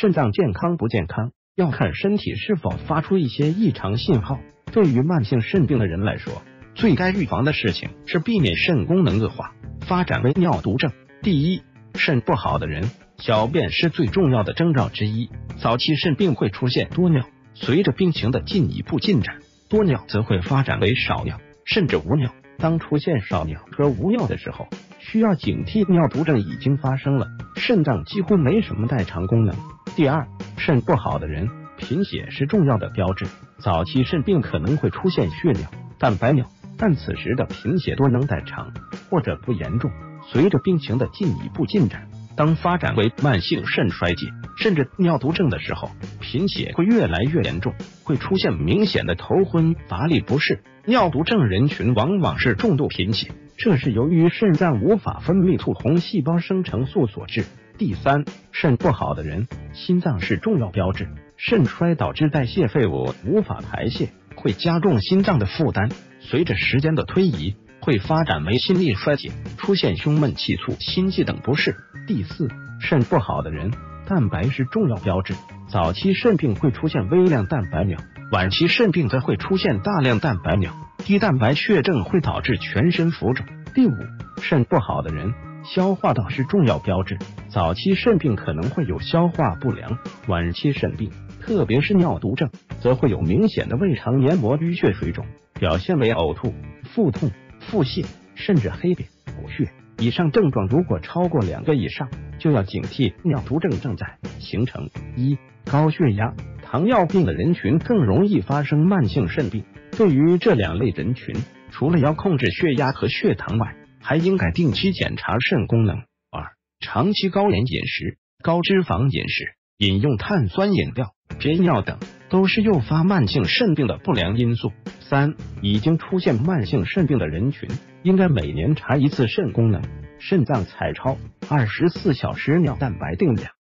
肾脏健康不健康，要看身体是否发出一些异常信号。对于慢性肾病的人来说，最该预防的事情是避免肾功能恶化，发展为尿毒症。第一，肾不好的人，小便是最重要的征兆之一。早期肾病会出现多尿，随着病情的进一步进展，多尿则会发展为少尿，甚至无尿。当出现少尿和无尿的时候，需要警惕尿毒症已经发生了，肾脏几乎没什么代偿功能。第二，肾不好的人，贫血是重要的标志。早期肾病可能会出现血尿、蛋白尿，但此时的贫血多能代偿或者不严重。随着病情的进一步进展，当发展为慢性肾衰竭甚至尿毒症的时候，贫血会越来越严重，会出现明显的头昏、乏力不适。尿毒症人群往往是重度贫血，这是由于肾脏无法分泌促红细胞生成素所致。第三，肾不好的人，心脏是重要标志。肾衰导致代谢废物无法排泄，会加重心脏的负担。随着时间的推移，会发展为心力衰竭，出现胸闷气促、心悸等不适。第四，肾不好的人，蛋白是重要标志。早期肾病会出现微量蛋白尿。晚期肾病则会出现大量蛋白尿，低蛋白血症会导致全身浮肿。第五，肾不好的人，消化道是重要标志。早期肾病可能会有消化不良，晚期肾病，特别是尿毒症，则会有明显的胃肠黏膜淤血水肿，表现为呕吐、腹痛、腹泻，甚至黑便、补血。以上症状如果超过两个以上，就要警惕尿毒症正在形成。一、高血压。糖尿病的人群更容易发生慢性肾病。对于这两类人群，除了要控制血压和血糖外，还应该定期检查肾功能。二、长期高盐饮食、高脂肪饮食、饮用碳酸饮料、憋尿等，都是诱发慢性肾病的不良因素。三、已经出现慢性肾病的人群，应该每年查一次肾功能、肾脏彩超、二十四小时尿蛋白定量。